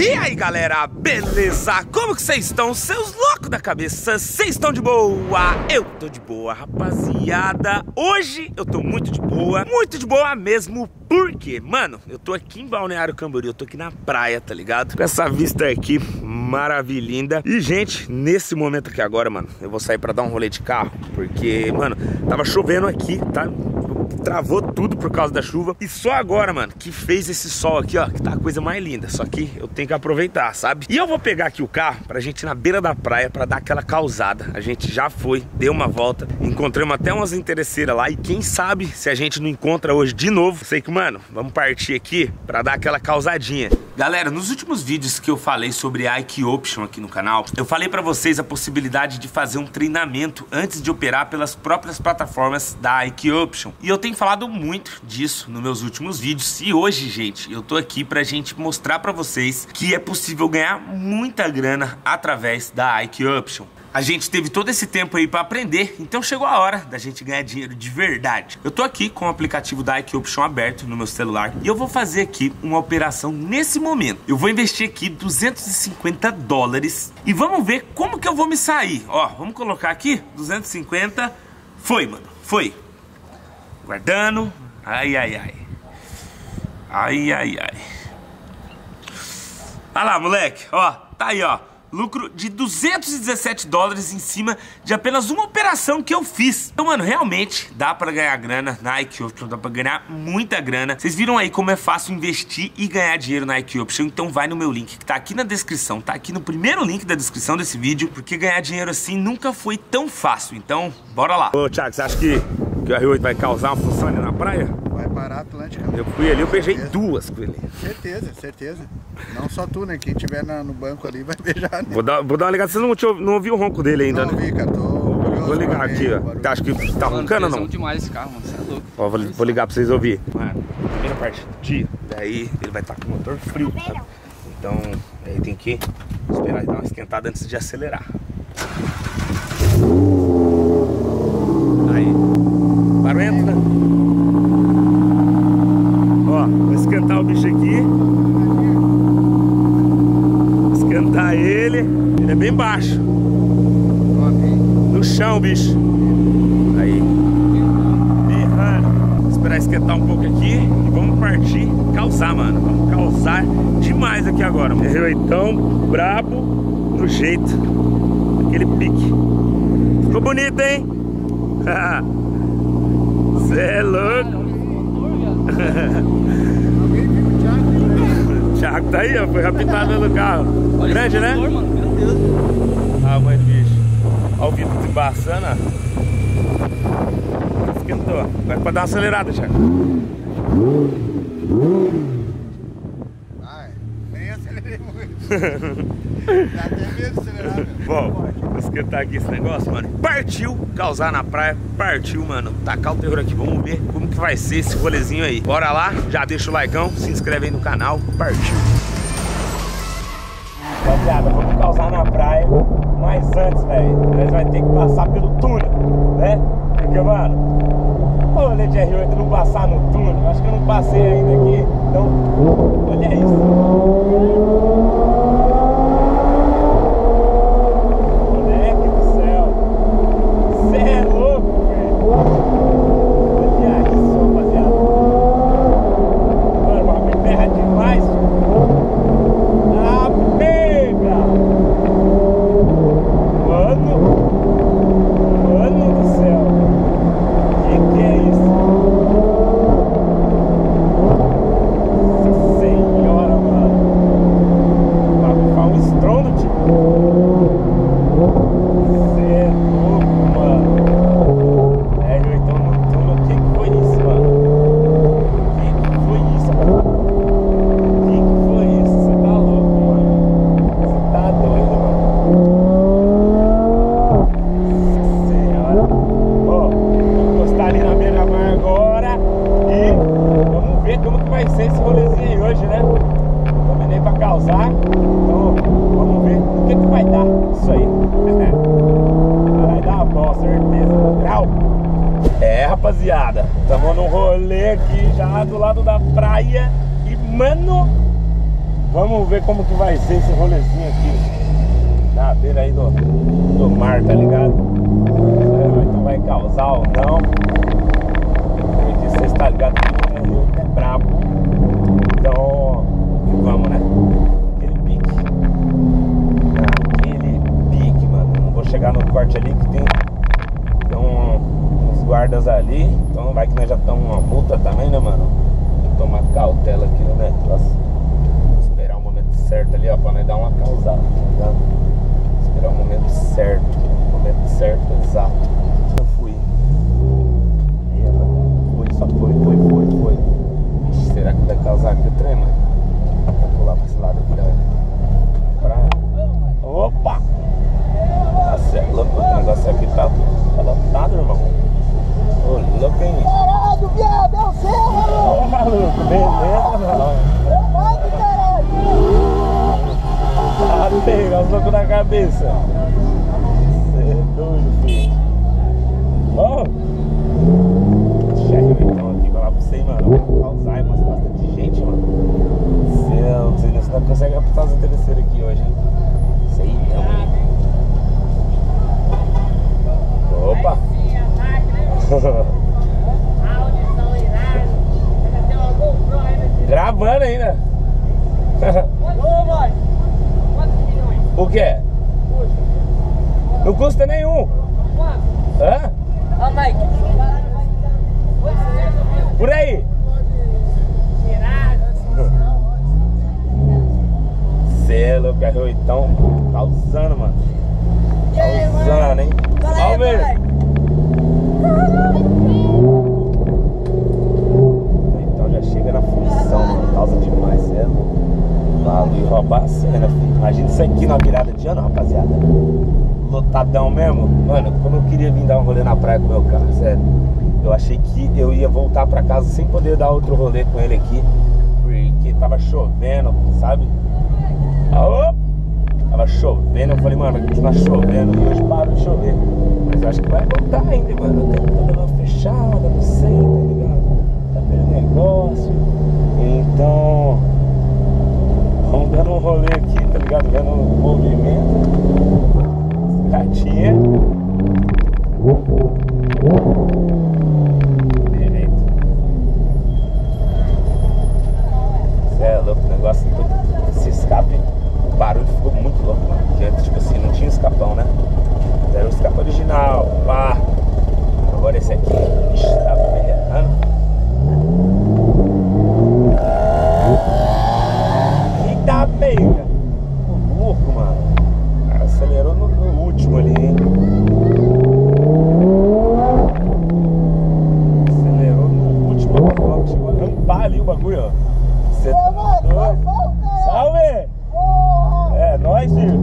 E aí galera, beleza? Como que vocês estão? Seus loucos da cabeça, vocês estão de boa? Eu tô de boa, rapaziada Hoje eu tô muito de boa, muito de boa mesmo Porque, mano, eu tô aqui em Balneário Camboriú Eu tô aqui na praia, tá ligado? Com essa vista aqui maravilhinda E gente, nesse momento aqui agora, mano Eu vou sair pra dar um rolê de carro Porque, mano, tava chovendo aqui, tá? travou tudo por causa da chuva. E só agora, mano, que fez esse sol aqui, ó, que tá a coisa mais linda. Só que eu tenho que aproveitar, sabe? E eu vou pegar aqui o carro pra gente ir na beira da praia pra dar aquela causada. A gente já foi, deu uma volta, encontramos até umas interesseiras lá. E quem sabe se a gente não encontra hoje de novo. Sei que, mano, vamos partir aqui pra dar aquela causadinha. Galera, nos últimos vídeos que eu falei sobre a IQ Option aqui no canal, eu falei pra vocês a possibilidade de fazer um treinamento antes de operar pelas próprias plataformas da IQ Option. E eu tenho falado muito disso nos meus últimos vídeos e hoje, gente, eu tô aqui pra gente mostrar pra vocês que é possível ganhar muita grana através da IQ Option. A gente teve todo esse tempo aí para aprender, então chegou a hora da gente ganhar dinheiro de verdade. Eu tô aqui com o aplicativo da IQ Option aberto no meu celular e eu vou fazer aqui uma operação nesse momento. Eu vou investir aqui 250 dólares e vamos ver como que eu vou me sair. Ó, vamos colocar aqui 250. Foi, mano, foi. Guardando. Ai, ai, ai. Ai, ai, ai. Olha lá, moleque. Ó, tá aí, ó lucro de 217 dólares em cima de apenas uma operação que eu fiz. Então, mano, realmente dá pra ganhar grana na IQ Option, dá pra ganhar muita grana. Vocês viram aí como é fácil investir e ganhar dinheiro na IQ Option, então vai no meu link que tá aqui na descrição, tá aqui no primeiro link da descrição desse vídeo, porque ganhar dinheiro assim nunca foi tão fácil, então bora lá. Ô, Thiago, você acha que, que o R8 vai causar uma função ali na praia? A Atlântica. Eu fui ali, eu beijei duas com ele. Certeza, certeza. Não só tu, né? Quem tiver na, no banco ali vai beijar, né? Vou dar, vou dar uma ligada, você não, não ouviu o ronco dele ainda, não né? Não ouvi, cara, tô... Vou ligar aqui, ó. Acho que tá roncando ou não? demais esse carro, mano. Você é louco. Ó, vou, vou ligar pra vocês ouvirem. Mano, primeira parte dia, daí ele vai estar tá com o motor frio, sabe? Então, aí tem que esperar ele dar uma esquentada antes de acelerar. Aí, barulhento, né? Ó, vou esquentar o bicho aqui. Esquentar ele. Ele é bem baixo. No chão, bicho. Aí. Berrando. Esperar esquentar um pouco aqui e vamos partir causar, mano. Vamos causar demais aqui agora. Então, brabo no jeito. Aquele pique. Ficou bonito, hein? Você é louco. Thiago tá aí, ó. Foi raptado pelo carro. Grande, né? Deus. Ah, mãe do bicho. Olha o vidro desembaçando, ó. Esquentou. Vai pra dar uma acelerada, Thiago. Vai, nem acelerei muito. Dá até medo de acelerar, meu. Bom, vou esquentar aqui esse negócio, mano. Partiu causar na praia, partiu, mano. Tacar o terror aqui, vamos ver como que vai ser esse rolezinho aí. Bora lá, já deixa o likeão, se inscreve aí no canal, partiu. Rapaziada, vamos causar na praia, mas antes, velho, nós vai ter que passar pelo túnel, né? Porque, mano, o rolê de R8 não passar no túnel, acho que eu não passei ainda aqui, então, olha isso. Moleque do céu. Cê é louco, velho. Olha isso, rapaziada. Mano, o bagulho terra demais. Ah, pega! Mano. Mano do céu. Que que é isso? Nossa senhora, mano. O bagulho faz um estrondo, tipo. Você é louco, mano. É, eu então no túnel. O que que foi isso, mano? O que que foi isso, mano? O que que foi isso? Você tá louco, mano? Você tá doido, mano? Nossa senhora. Ó, vou encostar ali na beira-mar agora e vamos ver como que vai ser esse rolezinho aí hoje, né? Combinei pra causar, então vamos ver o que que vai dar isso aí. Vai dar bom, certeza. Grau. É, rapaziada, estamos num rolê aqui já do lado da praia e, mano, Vamos ver como que vai ser esse rolezinho aqui na beira aí do, do mar, tá ligado? Então vai causar ou não. Porque vocês tá ligado que o rio é brabo. Então, vamos, né? Aquele pique. Aquele pique, mano. Não vou chegar no corte ali que tem, tem um- uns guardas ali. Então vai que nós já estamos uma multa também, né, mano? Tem que tomar cautela aqui no negócio. Esperar o momento certo ali, ó, pra nós dar uma causada, tá ligado? Esperar o momento certo. O momento certo, exato. Eu fui. Foi, só foi, foi, foi, foi. Ixi, será que vai causar aqui o trem, mano? Vou pular pra esse lado aqui, né? Pra... Opa! Nossa, é louco, o negócio aqui tá, tá lotado, irmão. Ô, louco, hein? Caralho, viado, é o seu, mano! Ô, maluco, beleza, não. Pode, caralho! Ah, pega, os loucos na cabeça. Você é doido, filho. Deixa eu então aqui falar pra você, mano. Umas bastante gente, mano. Você não sei se não consegue apertar os interesseiros aqui hoje, hein? Isso aí mesmo, hein? Opa! Gravando ainda. Ô, mãe! o que? Não custa nenhum. Hã? Ó, Mike! Por aí. Cê é louco, é então tá usando, mano. Aí, Tá hein? Fala aí, Vamos ver. moleque! Então já chega na função, mano. Causa demais, cê é louco. Bagulho roubar a cena, filho. Imagina isso aqui na virada de ano, rapaziada. Lotadão mesmo. Mano, como eu queria vir dar um rolê na praia com meu carro, sério. Eu achei que eu ia voltar pra casa sem poder dar outro rolê com ele aqui. Porque tava chovendo, sabe? Aô! Tava chovendo, eu falei, mano, vai continuar chovendo e hoje parou de chover. Mas eu acho que vai voltar ainda, mano. Até tá dando uma fechada, não sei, tá ligado? Tá vendo negócio. Então. Vamos dando um rolê aqui, tá ligado? Vendo o movimento. Gatinha. Direito. Cê é louco, o negócio todo. Esse escape, o barulho ficou muito louco, mano. Porque antes, tipo assim, não tinha escapão, né? Mas Era o escape original, pá. Agora esse aqui, ixi, tá me errando. Eita pega! Ô, louco, mano. Cara, acelerou no, no último ali, hein? Acelerou no último agora, chegou a rampar ali o bagulho, ó. Você Ô, tá mano! doido? Salve! Salve! Porra! É, nóis, filho.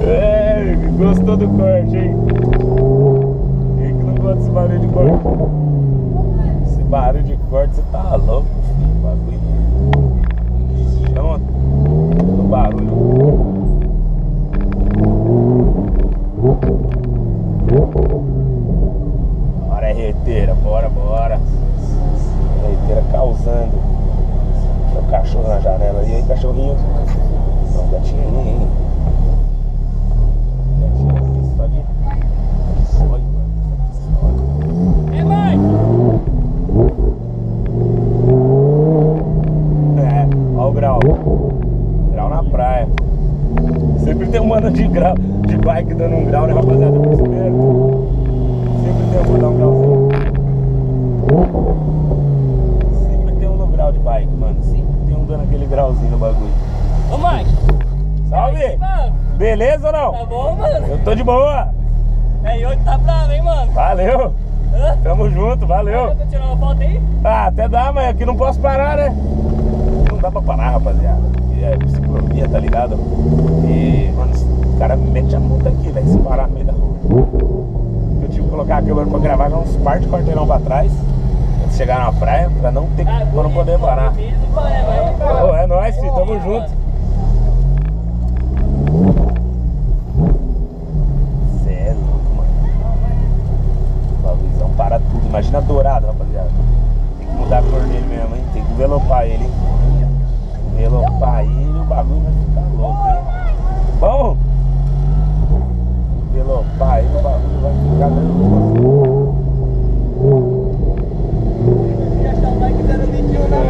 É, gostou do corte, hein? Quem que não gosta desse barulho de corte? Esse barulho de corte, você tá louco, filho. Bagulho. Chama do barulho. Bora, reteira, bora, bora. Reteira causando. Tem um cachorro na janela ali, hein, cachorrinho? Não, gatinho hein? Gatinho aqui só de. Só de. Só de. É, mãe! É, ó o grau. Grau na praia. Sempre tem um mano de grau, de bike dando um grau, né, rapaziada? Por esperto. Sempre tem um dando um grauzinho. Sempre tem um no grau de bike, mano. Sempre tem um dando aquele grauzinho no bagulho. Ô, mãe! Salve! Mano, Beleza ou tá não? bom, mano? Eu tô de boa. É, e hoje tá bravo, hein, mano? Valeu. Hã? Tamo junto, valeu. Tá tirando uma foto aí? Ah, até dá, mas aqui não posso parar, né? Aqui não dá pra parar, rapaziada. Aqui é ciclovia, tá ligado? E, mano, o cara mete a multa aqui, velho, se parar no meio da rua. Eu tive que colocar a câmera pra gravar uns par de quarteirão pra trás, antes de chegar na praia, pra não, ter, Ah, pra não poder parar. É, é nóis, filho, tamo junto. Cê é louco, mano. O bagulho para tudo. Imagina dourado, rapaziada. Tem que mudar a cor dele mesmo, hein? Tem que envelopar ele, hein? Envelopar ele, o bagulho vai ficar louco, hein? Bom? Envelopar ele, o bagulho vai ficar louco.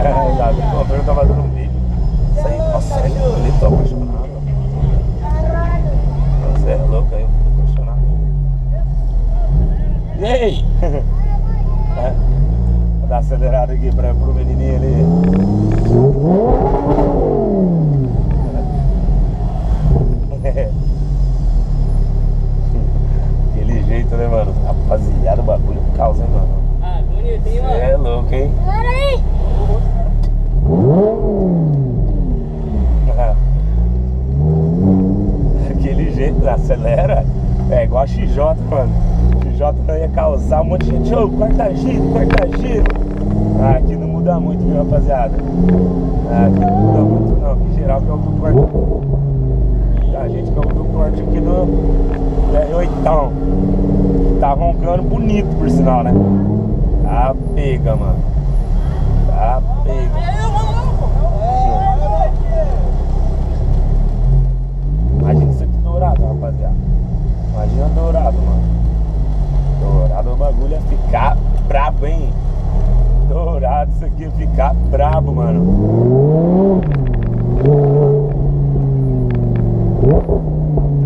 É, já vi, o Antônio tá fazendo um vídeo. Isso aí, nossa, ele, ele tô apaixonado. Você é louco aí, eu fico apaixonado. E aí? É. Vou dar acelerado aqui pra, pro menininho ali. Aquele jeito, né, mano? Rapaziada, o bagulho causa, hein, mano? Ah, Cê mano? é louco, hein? Aquele jeito, acelera. É igual a XJ, mano. Não ia causar um monte de gente. Ô, corta giro, corta giro. Ah, aqui não muda muito, viu, rapaziada? Ah, aqui não muda muito, não. Que geral que eu vi o corte. A gente que ouviu o corte aqui do, do R8. Que tá roncando bonito, por sinal, né? Tá pega, mano. Tá pega. Imagina isso aqui dourado, rapaziada. Imagina dourado, mano. Dourado o bagulho ia ficar brabo, hein? Dourado isso aqui ia ficar brabo, mano.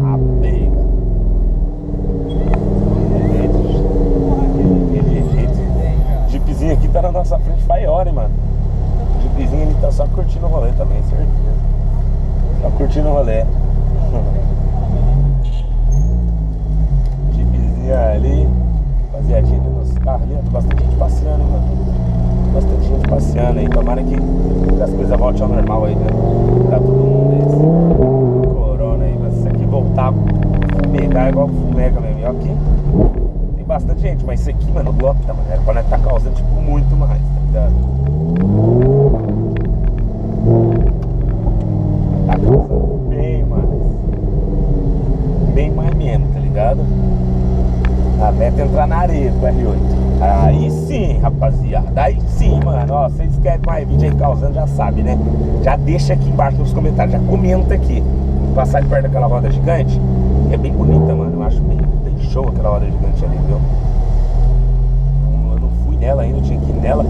Tá jeito. Jeepzinho aqui tá na nossa frente faz hora, hein, mano. O Jeepzinho ele tá só curtindo o rolê também, certeza. Só curtindo o rolê. Jeepzinho ali, rapaziadinha nos carros ali, bastante gente passeando, hein, mano. Bastante gente passeando aí, tomara que, as coisas voltem ao normal aí, né? Pra todo mundo esse corona aí, mas se aqui voltar, pegar igual fumega mesmo. E aqui tem bastante gente, mas isso aqui, mano, lota, mano. Era pra nós tá causando, tipo, muito mais, tá ligado? Tá causando bem mais. Bem mais mesmo, tá ligado? A meta é entrar na areia com o R8. Aí sim, rapaziada. Aí sim, mano. Ó, vocês querem mais vídeo aí causando, já sabe, né? Já deixa aqui embaixo nos comentários. Já comenta aqui. Passar de perto daquela roda gigante. É bem bonita, mano. Eu acho bem, bem show aquela roda gigante ali, viu? Eu não fui nela ainda, tinha que ir nela.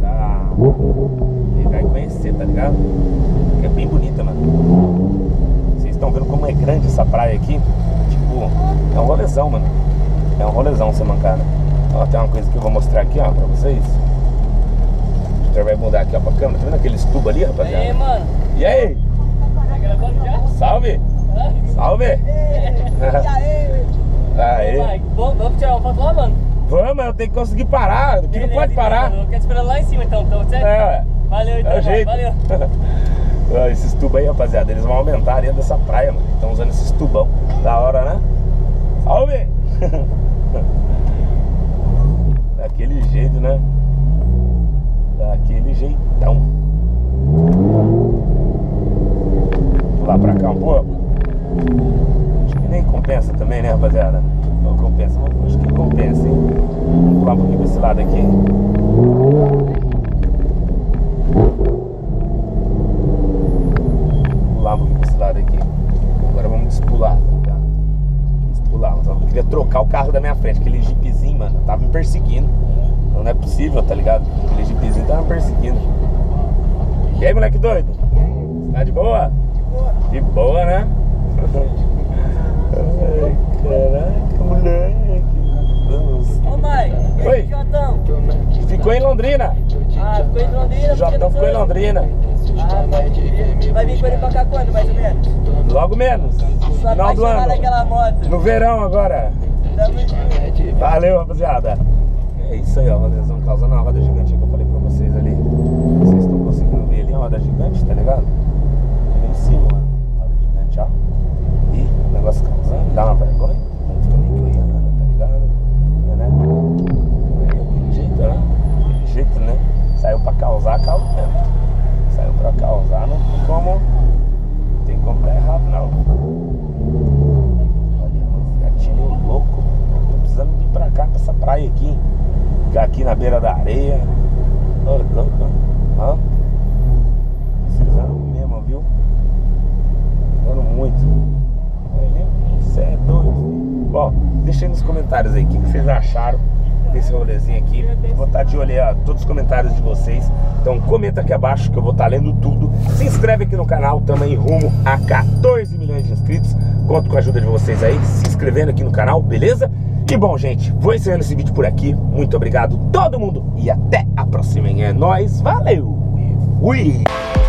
Pra pegar e conhecer, tá ligado? Que é bem bonita, mano. Vocês estão vendo como é grande essa praia aqui? Tipo, é um rolezão, mano. É um rolezão essa mancada. Ó, tem uma coisa que eu vou mostrar aqui, ó, pra vocês. O Vitor vai mudar aqui, ó, pra câmera. Tá vendo aqueles tubos ali, E aí, rapaziada? mano? E aí? Tá gravando já? Salve! Salve! Aê! Vai, vamos, vamos tirar uma foto lá, mano? Vamos, eu tenho que conseguir parar. Aqui não Beleza, pode então, parar. mano. Eu quero esperar lá em cima, então. Então, certo? É, ué. Valeu, então, É o jeito. Valeu. Esses tubos aí, rapaziada, eles vão aumentar a areia dessa praia, mano. Estão usando esses tubão. Da hora, né? Salve! Daquele jeito, né? Daquele jeitão. Pular pra cá um pouco. Acho que nem compensa também, né, rapaziada? Não compensa. Acho que compensa, hein? Vamos pular um pouquinho pra esse lado aqui. pular um pouquinho pra esse lado aqui. Agora vamos despular, tá? Vamos despular. Mas eu queria trocar o carro da minha frente. Aquele jeepzinho, mano, tava me perseguindo. Então não é possível, tá ligado? Aquele jeepzinho tava me perseguindo. E aí, moleque doido? Tá de boa? De boa, né? Ai, caraca, moleque. Ô, Mike. E Oi. Jotão? Ficou em Londrina. Ah, ficou em Londrina. O Jotão ficou em Londrina. Ah, pode crer. Vai vir com ele pra cá quando, mais ou menos? Logo menos. Só Final do ano. naquela moto. No verão agora. Tamo junto. Valeu, rapaziada. É isso aí, ó, rodezão causando a roda gigante que eu falei pra vocês ali. Vocês estão conseguindo ver ali a roda gigante, tá ligado? Ali em cima, ó. Roda gigante, ó. E o negócio causando, dá uma vergonha. Vamos ficar meio que olhando, tá ligado? É, né? É, jeito, né? Daquele jeito, né? Saiu pra causar, causa mesmo. Saiu pra causar, não tem como. Não tem como dar errado, não. Olha, uns gatinhos loucos. Tô precisando vir pra cá Ficar aqui na beira da areia. Ô, louco. Ó. Precisando mesmo, viu? Precisando muito. Você é doido. Bom, deixa aí nos comentários aí o que, que vocês acharam desse rolezinho aqui. Vou estar de olho ó, todos os comentários de vocês. Então comenta aqui abaixo que eu vou estar lendo tudo. Se inscreve aqui no canal, também rumo a 14 milhões de inscritos. Conto com a ajuda de vocês aí, se inscrevendo aqui no canal, beleza? E bom, gente, vou encerrando esse vídeo por aqui. Muito obrigado todo mundo e até a próxima. É nóis, valeu e fui!